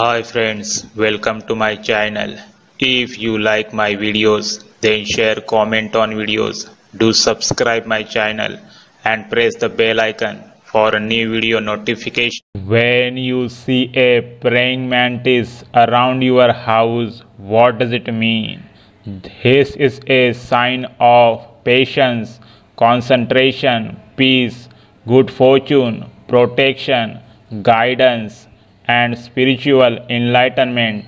Hi friends, welcome to my channel. If you like my videos, then share comment on videos. Do subscribe my channel and press the bell icon for a new video notification. When you see a praying mantis around your house, what does it mean? This is a sign of patience, concentration, peace, good fortune, protection, guidance, and spiritual enlightenment.